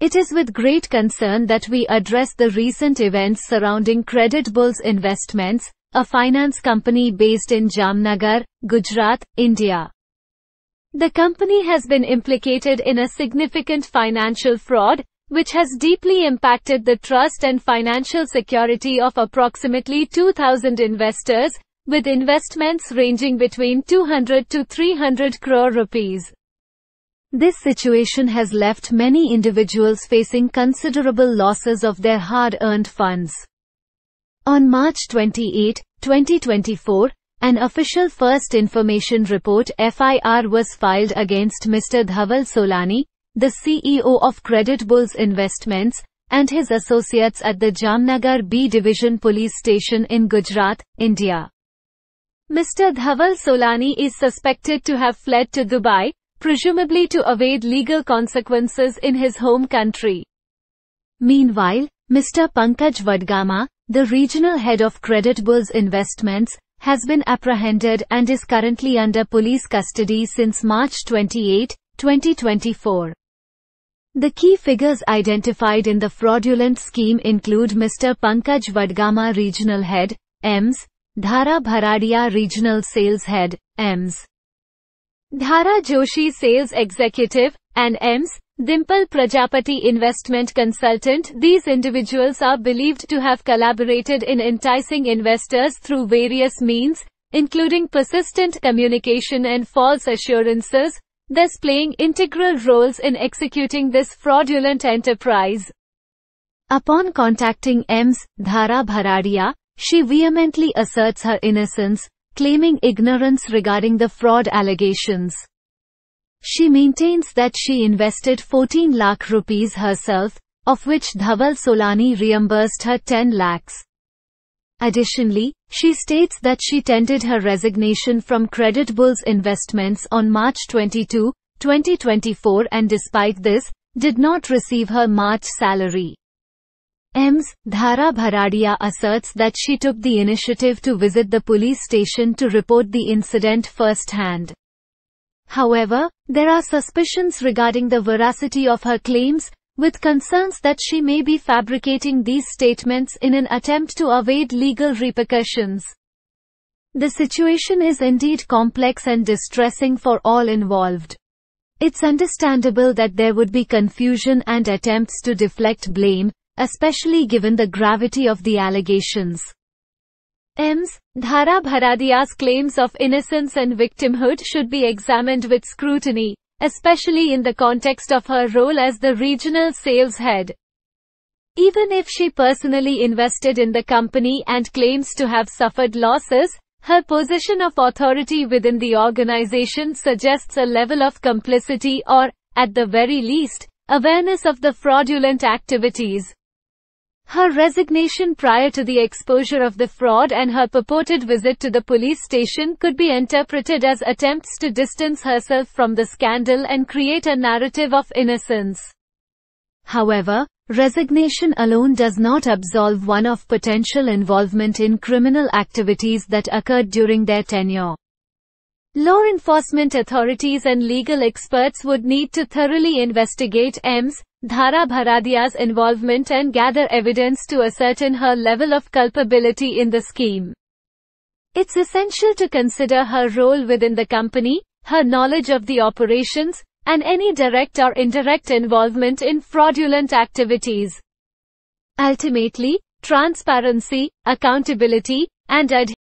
It is with great concern that we address the recent events surrounding Creditbulls Investments, a finance company based in Jamnagar, Gujarat, India. The company has been implicated in a significant financial fraud, which has deeply impacted the trust and financial security of approximately 2,000 investors, with investments ranging between 200 to 300 crore rupees. This situation has left many individuals facing considerable losses of their hard-earned funds. On March 28, 2024, an official First Information Report FIR was filed against Mr. Dhaval Solani, the CEO of Creditbulls Investments, and his associates at the Jamnagar B Division Police Station in Gujarat, India. Mr. Dhaval Solani is suspected to have fled to Dubai, presumably to evade legal consequences in his home country. Meanwhile, Mr. Pankaj Vadgama, the regional head of Creditbulls Investments, has been apprehended and is currently under police custody since March 28, 2024. The key figures identified in the fraudulent scheme include Mr. Pankaj Vadgama Regional Head, EMS, Dhara Bharadiya Regional Sales Head, EMS. Dhara Joshi Sales Executive, and EMS, Dimple Prajapati Investment Consultant. These individuals are believed to have collaborated in enticing investors through various means, including persistent communication and false assurances, thus playing integral roles in executing this fraudulent enterprise. Upon contacting EMS, Dhara Bharadiya, she vehemently asserts her innocence, claiming ignorance regarding the fraud allegations. She maintains that she invested 14 lakh rupees herself, of which Dhaval Solani reimbursed her 10 lakhs. Additionally, she states that she tendered her resignation from Creditbulls investments on March 22, 2024 and despite this, did not receive her March salary. EMS, Dhara Bharadiya asserts that she took the initiative to visit the police station to report the incident firsthand. However, there are suspicions regarding the veracity of her claims, with concerns that she may be fabricating these statements in an attempt to evade legal repercussions. The situation is indeed complex and distressing for all involved. It's understandable that there would be confusion and attempts to deflect blame, especially given the gravity of the allegations. EMS, Dhara Bharadiya's claims of innocence and victimhood should be examined with scrutiny, especially in the context of her role as the regional sales head. Even if she personally invested in the company and claims to have suffered losses, her position of authority within the organization suggests a level of complicity or, at the very least, awareness of the fraudulent activities. Her resignation prior to the exposure of the fraud and her purported visit to the police station could be interpreted as attempts to distance herself from the scandal and create a narrative of innocence. However, resignation alone does not absolve one of potential involvement in criminal activities that occurred during their tenure. Law enforcement authorities and legal experts would need to thoroughly investigate EMS, Dhara Bharadiya's involvement and gather evidence to ascertain her level of culpability in the scheme. It's essential to consider her role within the company, her knowledge of the operations, and any direct or indirect involvement in fraudulent activities. Ultimately, transparency, accountability, and adherence